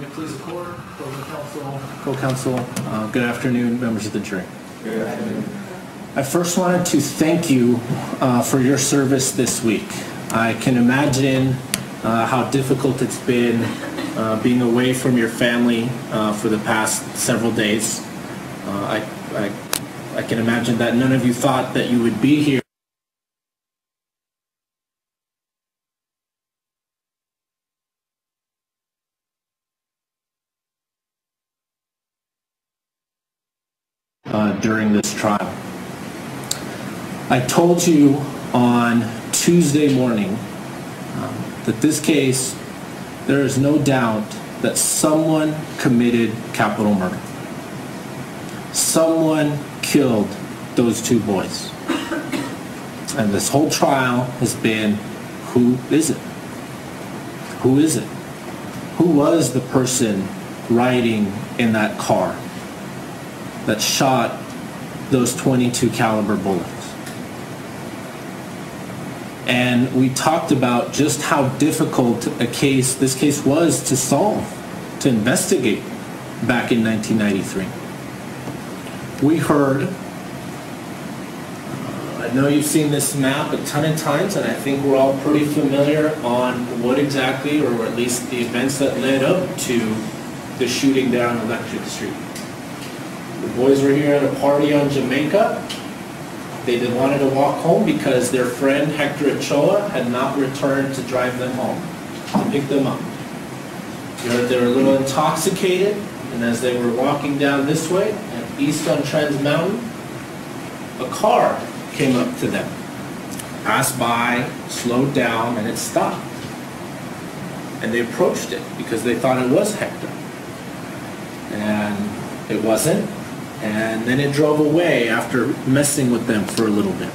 May it please the court, co-counsel. Co-counsel, uh, good afternoon, members of the jury. Good afternoon. I first wanted to thank you uh, for your service this week. I can imagine uh, how difficult it's been uh, being away from your family uh, for the past several days. Uh, I, I, I can imagine that none of you thought that you would be here. uh, during this trial. I told you on Tuesday morning um, that this case, there is no doubt that someone committed capital murder. Someone killed those two boys. And this whole trial has been, who is it? Who is it? Who was the person riding in that car? that shot those 22 caliber bullets. And we talked about just how difficult a case this case was to solve, to investigate back in 1993. We heard, uh, I know you've seen this map a ton of times, and I think we're all pretty familiar on what exactly, or at least the events that led up to the shooting down Electric Street. The boys were here at a party on Jamaica. They wanted to walk home because their friend Hector Ochoa had not returned to drive them home, to pick them up. They were, they were a little intoxicated, and as they were walking down this way, at east on Trans Mountain, a car came up to them, passed by, slowed down, and it stopped. And they approached it because they thought it was Hector. And it wasn't. And then it drove away after messing with them for a little bit.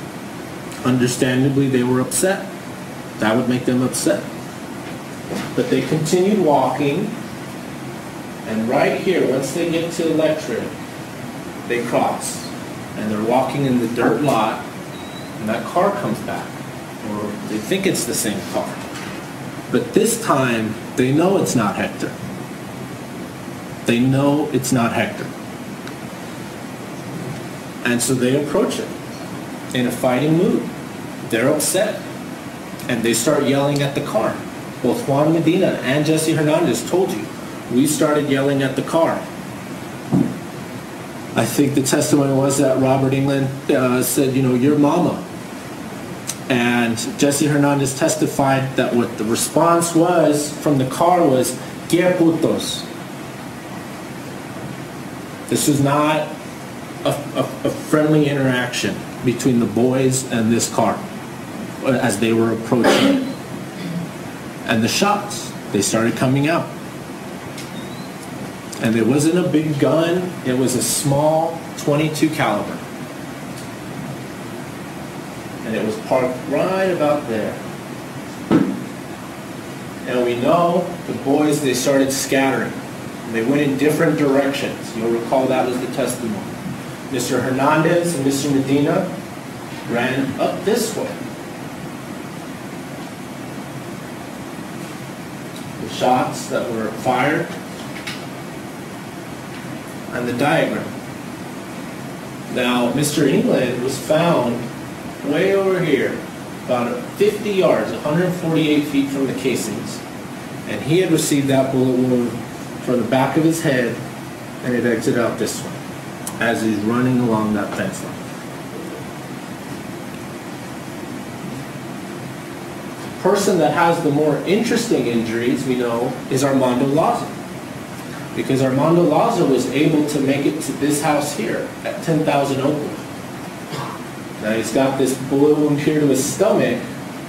Understandably, they were upset. That would make them upset. But they continued walking, and right here, once they get to Electric, they cross. And they're walking in the dirt lot, and that car comes back. Or they think it's the same car. But this time, they know it's not Hector. They know it's not Hector. And so they approach it in a fighting mood. They're upset. And they start yelling at the car. Both Juan Medina and Jesse Hernandez told you. We started yelling at the car. I think the testimony was that Robert England uh, said, you know, your mama. And Jesse Hernandez testified that what the response was from the car was, que putos. This was not a, a, a friendly interaction between the boys and this car uh, as they were approaching it. And the shots, they started coming out. And it wasn't a big gun, it was a small 22 caliber. And it was parked right about there. And we know the boys, they started scattering. They went in different directions. You'll recall that was the testimony. Mr. Hernandez and Mr. Medina ran up this way. The shots that were fired and the diagram. Now, Mr. England was found way over here, about 50 yards, 148 feet from the casings, and he had received that bullet wound from the back of his head, and it exited out this way as he's running along that fence line. Person that has the more interesting injuries, we know, is Armando Lazo. Because Armando Lazo was able to make it to this house here at 10,000 Oakwood. Now he's got this bullet wound here to his stomach,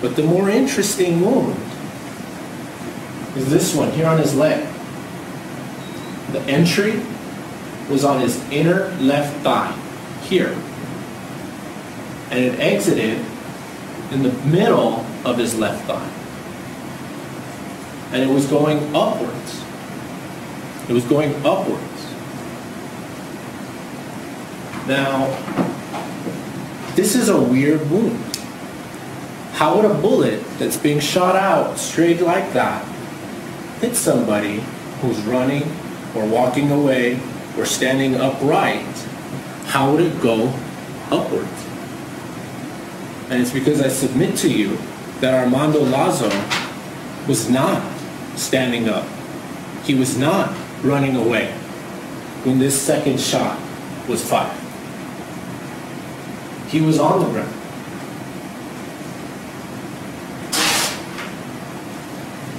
but the more interesting wound is this one here on his leg. The entry was on his inner left thigh, here. And it exited in the middle of his left thigh. And it was going upwards. It was going upwards. Now, this is a weird wound. How would a bullet that's being shot out straight like that hit somebody who's running or walking away or standing upright, how would it go upwards? And it's because I submit to you that Armando Lazo was not standing up. He was not running away when this second shot was fired. He was on the ground.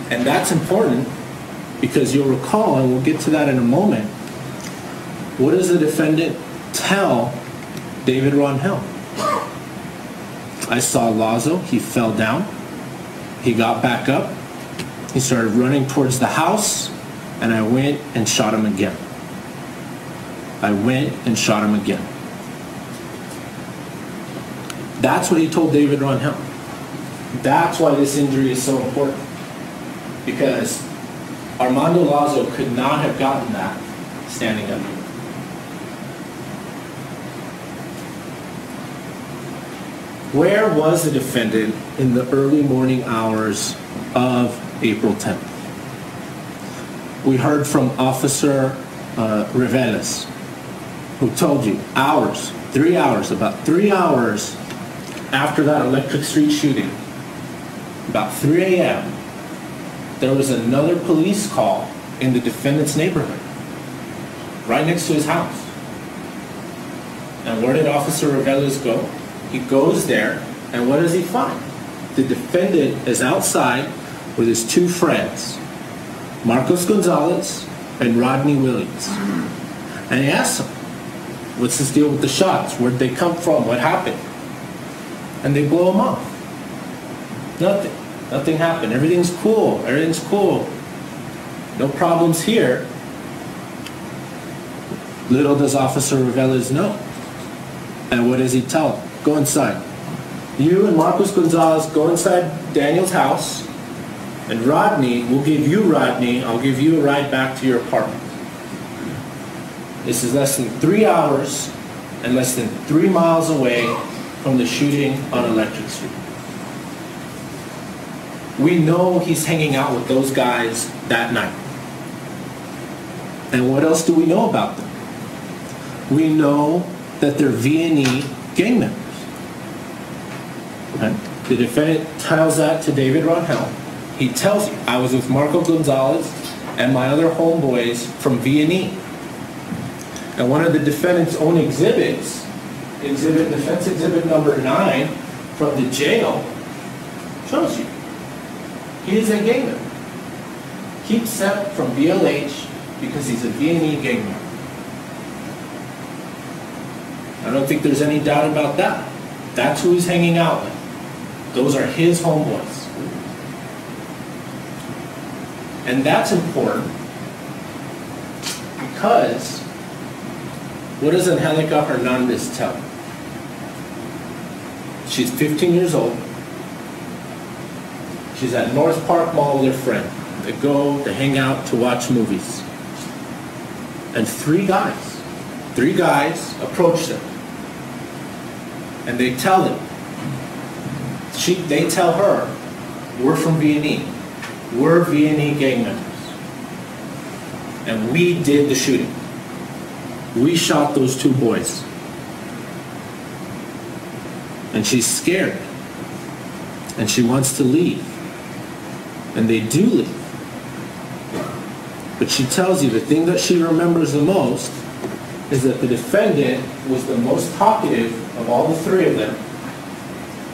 And that's important because you'll recall, and we'll get to that in a moment, what does the defendant tell David Rangel? I saw Lazo, he fell down, he got back up, he started running towards the house, and I went and shot him again. I went and shot him again. That's what he told David Rangel. That's why this injury is so important. Because Armando Lazo could not have gotten that standing up. Where was the defendant in the early morning hours of April 10th? We heard from Officer uh, Reveles, who told you hours, three hours, about three hours after that Electric Street shooting, about 3 a.m., there was another police call in the defendant's neighborhood, right next to his house. And where did Officer Reveles go? He goes there, and what does he find? The defendant is outside with his two friends, Marcos Gonzalez and Rodney Williams. And he asks them, what's this deal with the shots? Where'd they come from? What happened? And they blow him off. Nothing. Nothing happened. Everything's cool. Everything's cool. No problems here. Little does Officer Reveles know. And what does he tell? Go inside. You and Marcos Gonzalez go inside Daniel's house, and Rodney will give you Rodney. I'll give you a ride back to your apartment. This is less than three hours and less than three miles away from the shooting on Electric Street. We know he's hanging out with those guys that night. And what else do we know about them? We know that they're V&E gang members. Okay? Uh, the defendant tells that to David Rangel. He tells you, I was with Marco Gonzalez and my other homeboys from V&E. And one of the defendant's own exhibits, exhibit defense exhibit number nine from the jail, shows you. He is a gang member. Keeps set from BLH because he's a V&E gang member. I don't think there's any doubt about that. That's who he's hanging out with. Those are his homeboys. And that's important because what does Angelica Hernandez tell? She's 15 years old. She's at North Park Mall with her friend. They go, they hang out to watch movies. And three guys, three guys approach them. And they tell them, she, they tell her, we're from V&E. We're V&E gang members. And we did the shooting. We shot those two boys. And she's scared. And she wants to leave. And they do leave. But she tells you the thing that she remembers the most is that the defendant was the most talkative of all the three of them,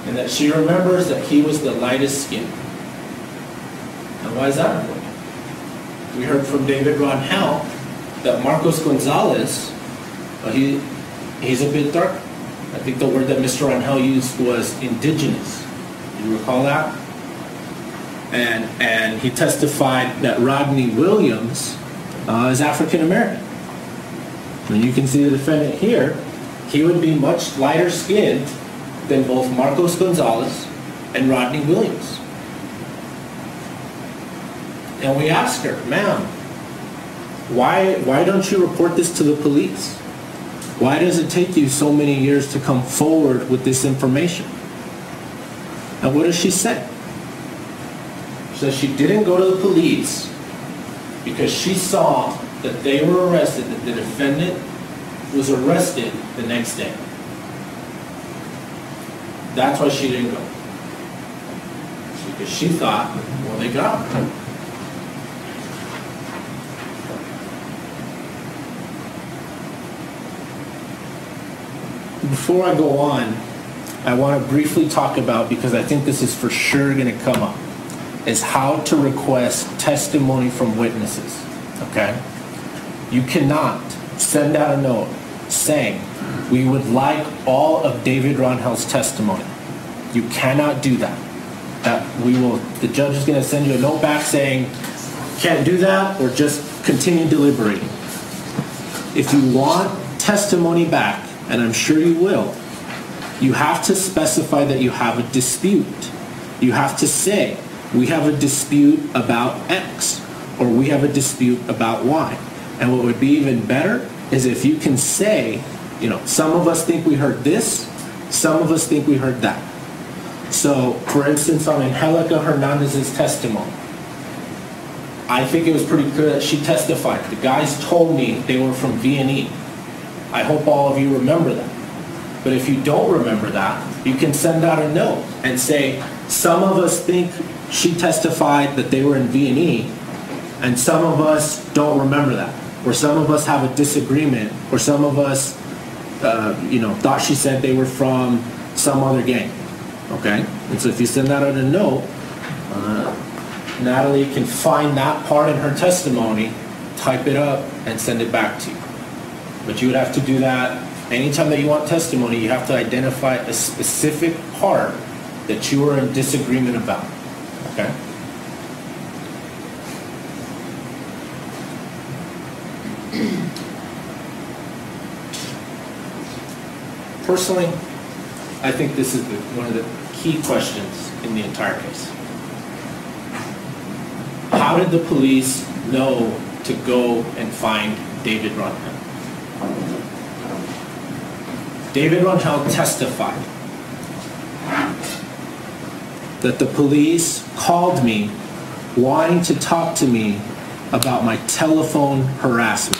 and that she remembers that he was the lightest skinned. And why is that important? We heard from David Ron Rangel that Marcos Gonzalez, uh, he, he's a bit dark. I think the word that Mr. Ron Rangel used was indigenous. You recall that? And, and he testified that Rodney Williams uh, is African American. And you can see the defendant here. He would be much lighter skinned than both Marcos Gonzalez and Rodney Williams. And we asked her, ma'am, why, why don't you report this to the police? Why does it take you so many years to come forward with this information? And what does she say? She says she didn't go to the police because she saw that they were arrested, that the defendant was arrested the next day. That's why she didn't go. Because she thought, well, they got him. Before I go on, I want to briefly talk about, because I think this is for sure going to come up, is how to request testimony from witnesses, okay? You cannot send out a note saying, we would like all of David Rangel's testimony. You cannot do that. That we will, the judge is going to send you a note back saying, can't do that, or just continue deliberating. If you want testimony back, and I'm sure you will, you have to specify that you have a dispute. You have to say, we have a dispute about X, or we have a dispute about Y. And what would be even better is if you can say, you know, some of us think we heard this, some of us think we heard that. So, for instance, on Angelica Hernandez's testimony, I think it was pretty clear that she testified. The guys told me they were from V&E. I hope all of you remember that. But if you don't remember that, you can send out a note and say, some of us think she testified that they were in V&E, and some of us don't remember that. Or some of us have a disagreement, or some of us, uh, you know, thought she said they were from some other gang. Okay? And so if you send that out a note, uh, Natalie can find that part in her testimony, type it up, and send it back to you. But you would have to do that anytime that you want testimony, you have to identify a specific part that you are in disagreement about. Okay? Personally, I think this is the, one of the key questions in the entire case. How did the police know to go and find David Rangel? David Rangel testified that the police called me wanting to talk to me about my telephone harassment.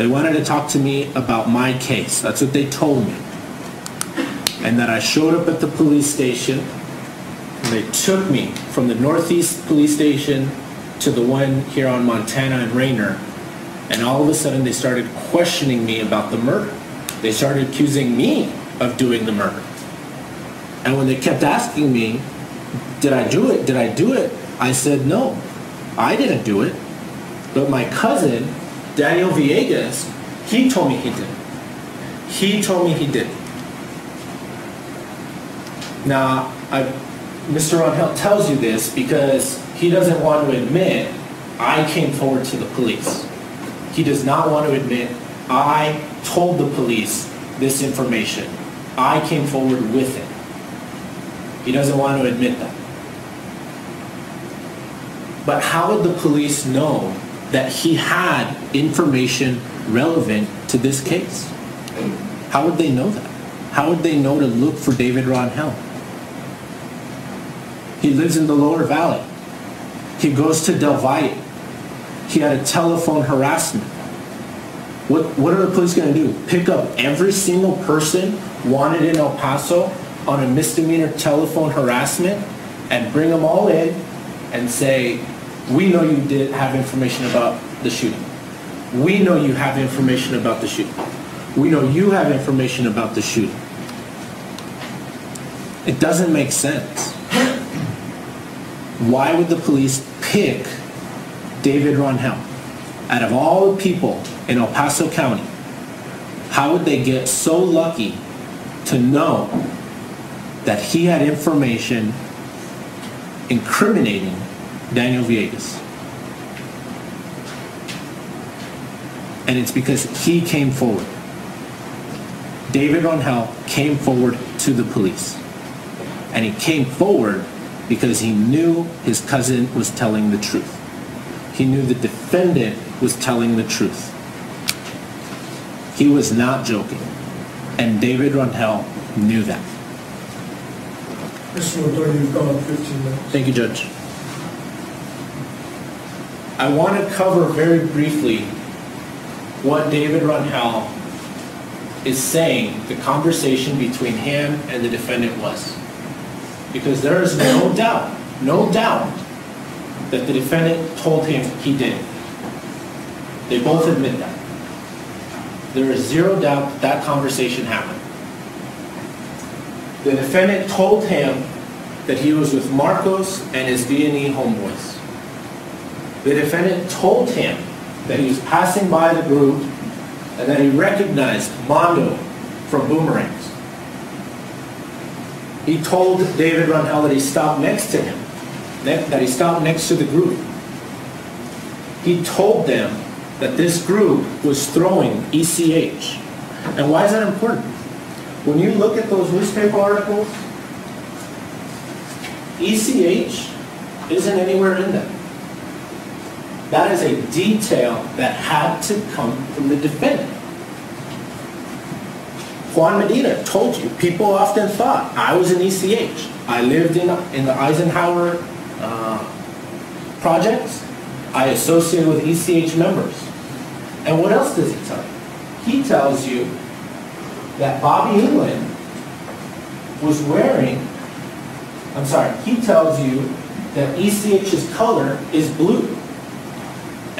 They wanted to talk to me about my case. That's what they told me. And that I showed up at the police station they took me from the Northeast police station to the one here on Montana and Raynor. And all of a sudden they started questioning me about the murder. They started accusing me of doing the murder. And when they kept asking me, did I do it? Did I do it? I said, no, I didn't do it. But my cousin, Daniel Villegas, he told me he did. He told me he did. Now, I, Mr. Rangel tells you this because he doesn't want to admit I came forward to the police. He does not want to admit I told the police this information. I came forward with it. He doesn't want to admit that. But how would the police know that he had information relevant to this case? How would they know that? How would they know to look for David Rangel? He lives in the lower valley. He goes to Del Valle. He had a telephone harassment. What, what are the police going to do? Pick up every single person wanted in El Paso on a misdemeanor telephone harassment and bring them all in and say, we know you did have information about the shooting. We know you have information about the shooting. We know you have information about the shooting. It doesn't make sense. Why would the police pick David Rangel? Out of all the people in El Paso County, how would they get so lucky to know that he had information incriminating Daniel Villegas? And it's because he came forward. David Rangel came forward to the police. And he came forward because he knew his cousin was telling the truth. He knew the defendant was telling the truth. He was not joking. And David Rangel knew that. Mr. Lador, you've gone 15 minutes. Thank you, Judge. I want to cover very briefly what David Rangel is saying the conversation between him and the defendant was. Because there is no doubt, no doubt, that the defendant told him he did. They both admit that. There is zero doubt that that conversation happened. The defendant told him that he was with Marcos and his V&E homeboys. The defendant told him that he was passing by the group and that he recognized Mondo from Boomerangs. He told David Rangel that he stopped next to him, that he stopped next to the group. He told them that this group was throwing ECH. And why is that important? When you look at those newspaper articles, ECH isn't anywhere in them. That is a detail that had to come from the defendant. Juan Medina told you, people often thought I was an ECH. I lived in, in the Eisenhower uh, projects. I associated with ECH members. And what else does he tell you? He tells you that Bobby England was wearing, I'm sorry, he tells you that ECH's color is blue.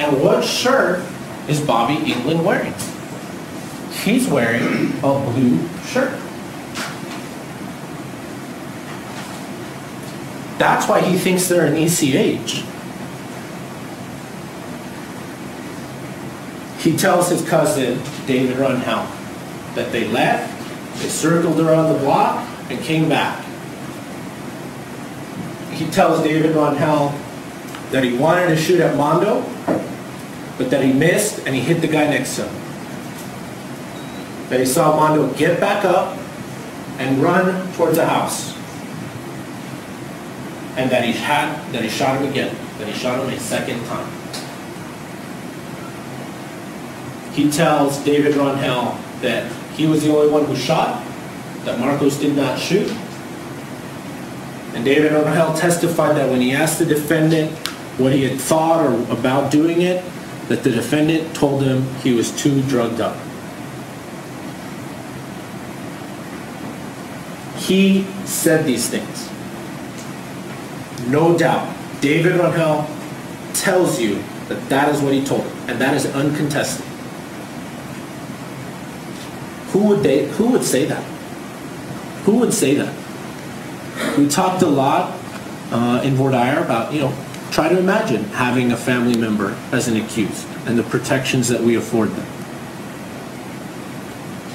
And what shirt is Bobby England wearing? He's wearing a blue shirt. That's why he thinks they're an ECH. He tells his cousin, David Rangel, that they left, they circled around the block, and came back. He tells David Rangel that he wanted to shoot at Mondo, but that he missed and he hit the guy next to him. That he saw Mondo get back up and run towards the house. And that he had that he shot him again. That he shot him a second time. He tells David Rangel that he was the only one who shot, that Marcos did not shoot. And David Rangel testified that when he asked the defendant what he had thought or about doing it, that the defendant told him he was too drugged up. He said these things. No doubt. David Rangel tells you that that is what he told him, and that is uncontested. Who would they? Who would say that? Who would say that? We talked a lot uh, in voir dire about you know Try to imagine having a family member as an accused and the protections that we afford them.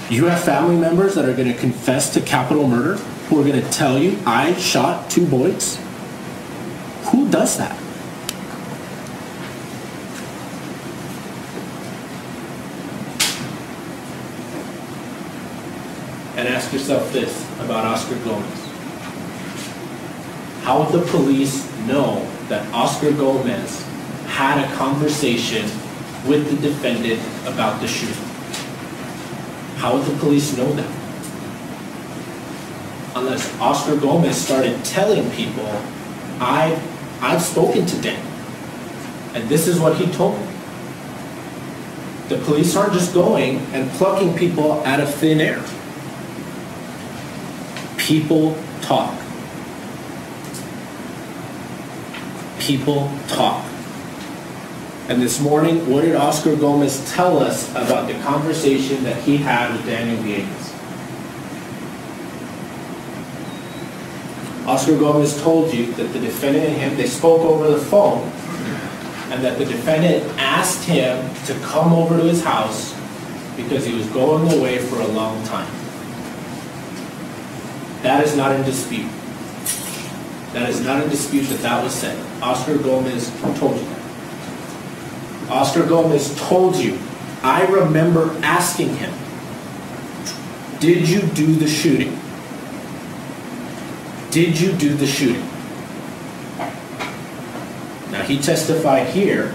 You have family members that are going to confess to capital murder who are going to tell you, I shot two boys? Who does that? And ask yourself this about Oscar Gomez. How would the police know that Oscar Gomez had a conversation with the defendant about the shooting. How would the police know that? Unless Oscar Gomez started telling people, I, I've spoken to Dan, and this is what he told me. The police aren't just going and plucking people out of thin air. People talk. People talk. And this morning, what did Oscar Gomez tell us about the conversation that he had with Daniel Villegas? Oscar Gomez told you that the defendant and him, they spoke over the phone, and that the defendant asked him to come over to his house because he was going away for a long time. That is not in dispute. That is not in dispute that that was said. Oscar Gomez told you that. Oscar Gomez told you, I remember asking him, did you do the shooting? Did you do the shooting? Now he testified here in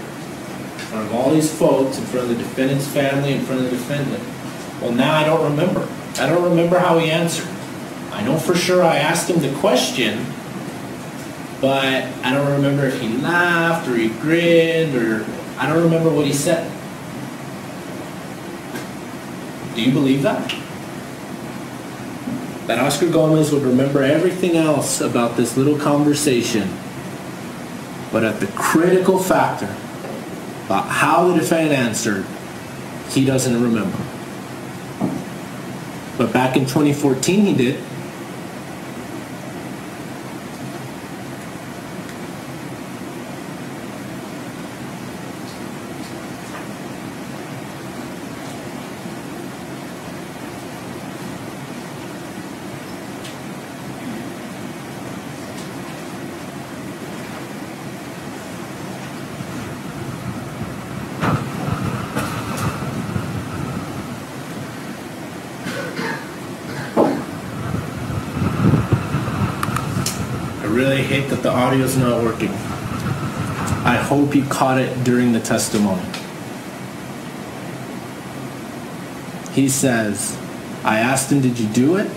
front of all these folks, in front of the defendant's family, in front of the defendant. Well, now I don't remember. I don't remember how he answered. I know for sure I asked him the question, but I don't remember if he laughed or he grinned or I don't remember what he said. Do you believe that? That Oscar Gomez would remember everything else about this little conversation, but at the critical factor about how the defendant answered, he doesn't remember. But back in 2014, he did. I really hate that the audio is not working. I hope you caught it during the testimony. He says, I asked him, Did you do it?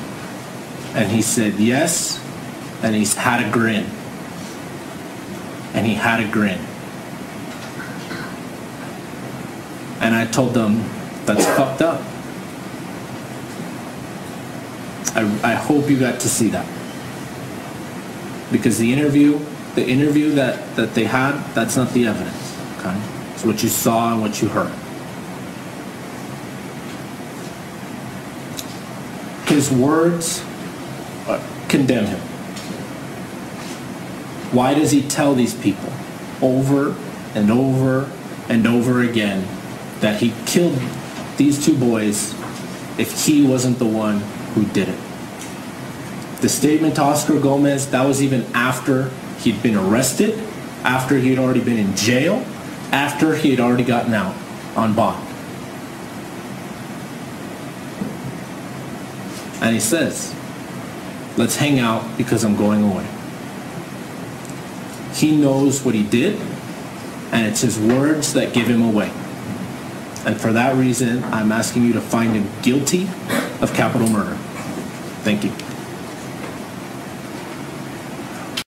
And he said, Yes. And he's had a grin. And he had a grin. And I told them, That's fucked up. I, I hope you got to see that because the interview the interview that that they had that's not the evidence okay? It's what you saw and what you heard. His words uh, condemn him. Why does he tell these people over and over and over again that he killed these two boys if he wasn't the one who did it the statement to Oscar Gomez, that was even after he'd been arrested, after he had already been in jail, after he had already gotten out on bond. And he says, let's hang out because I'm going away. He knows what he did, and it's his words that give him away. And for that reason, I'm asking you to find him guilty of capital murder. Thank you.